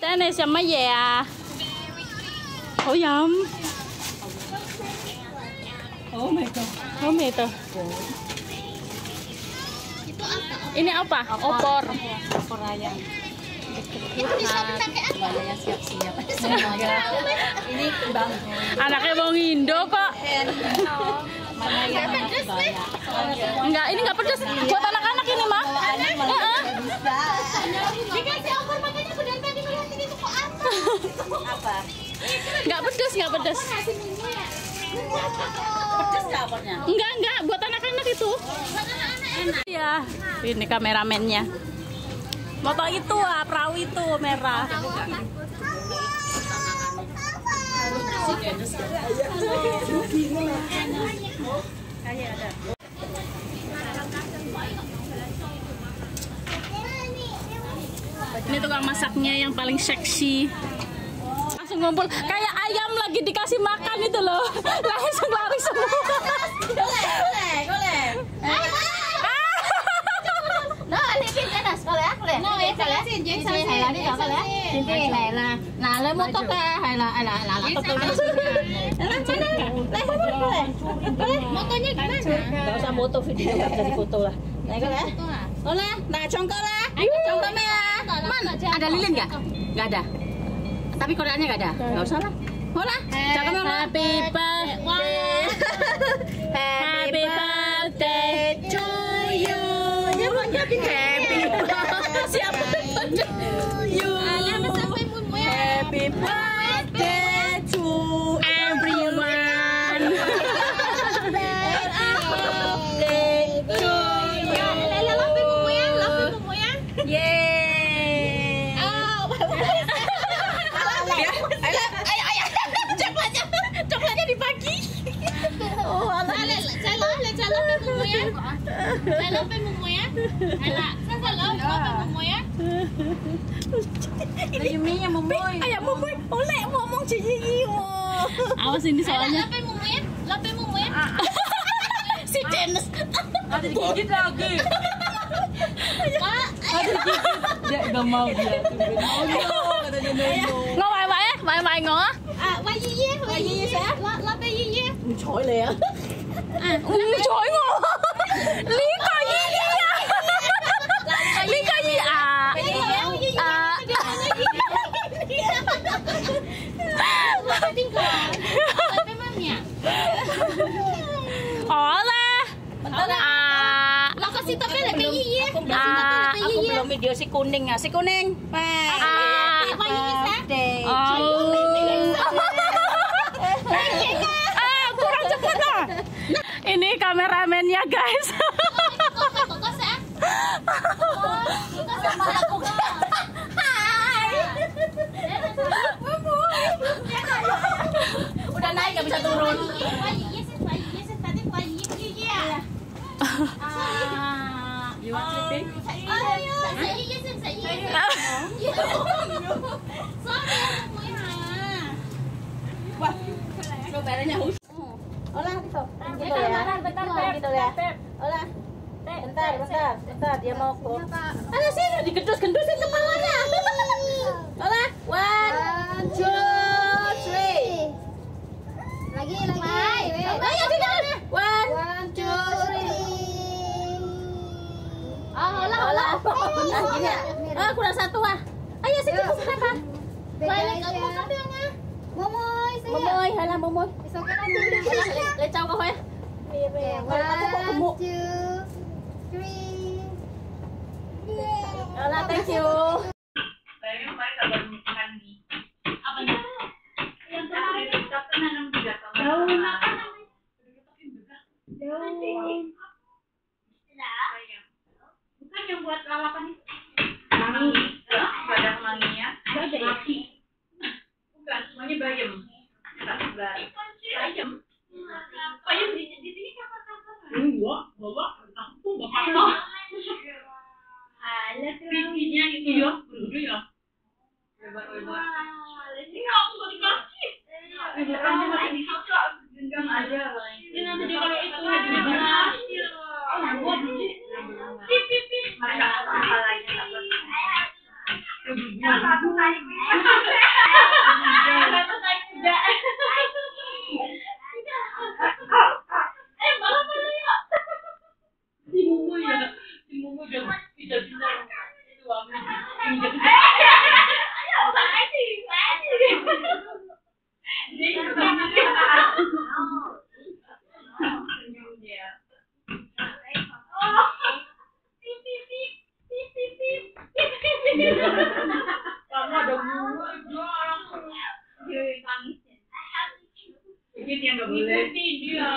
Tên này xem mấy về à? Ủa dầm Oh my god. Oh meter Ini apa? Opor Opor ayam. Mana yang siap-siap. Ini bang. Anaknya mau Indo kok Mana yang bayar? Enggak, ini enggak pedas Buat anak-anak apa? Apa? Enggak pedas, enggak pedas Kasih minggu ya. Pedes nggak opornya? Enggak, enggak, buat anak-anak itu Iya, ini kameramennya Motor itu ah, perahu itu merah Ini tukang masaknya yang paling seksi. Ngumpul kayak ayam lagi dikasih makan itu loh. Langsung lari semua. Foto video nggak bisa difoto lah. Nah. Golek. Nah, lah. Ada lilin nggak? Nggak ada. Tapi koreanya nggak ada. Nggak usah lah. Hola. Cakep nggak? Happy birthday. Happy Lalampin mo mo yan? Ala, saan sa loob? Lalampin mo mo yan? Nagimi niya mo mo Ay, mo mo Ule, mo mong chichigi mo Awas hindi sa kanya Lapin mo mo yan? Lapin mo mo yan? Si Dennis Ate, gigit lagi Ate, gigit Gamaw dia Ngô mày mày Mày mày ngô À, mày gì gì? Mày gì gì? Lapin gì gì? Trời lẹ. À, trời ngô Liên Lo kasih tapi lapin gì gì. Aku belum, Ah, aku belum video si kuning ya. Si kuning. Ah. Happy birthday. oh. Ah, lah. Ini kameramennya guys. Gitu. Gitu ya. Bentar, bentar, bentar. Gitu ya. Dia mau ke. Ada sih, digendus-gendusin kepalanya. Olah. One, two, three. Lagi, lagi. Ayo, tidak. One, two, three. Oh, lah, Olah. lah. Nah, gini ya. Ah, kurang satu ah. Ayo, sini kenapa? Balik aku mau kameranya. Momoy, saya. Memoy, halah memoy. Isoknya nanti. Lecau kau ya. Thank you. Makan mie. Apanya? Yang kemarin kita nanam juga sama. Daun apa Bukan yang buat lalapan itu. Mati. Bukan, semuanya sebelah. Bayam. Bayam di, di sini kapal-kapal. Enggak, bawa kampung bapak toh. Pipinya itu ya, gede ya. Lebar-lebar. Ini aku gak dikasih. Aja. Ini nanti dia kalau itu Kamu ada gue, gue langsung Ini yang gak boleh. dia.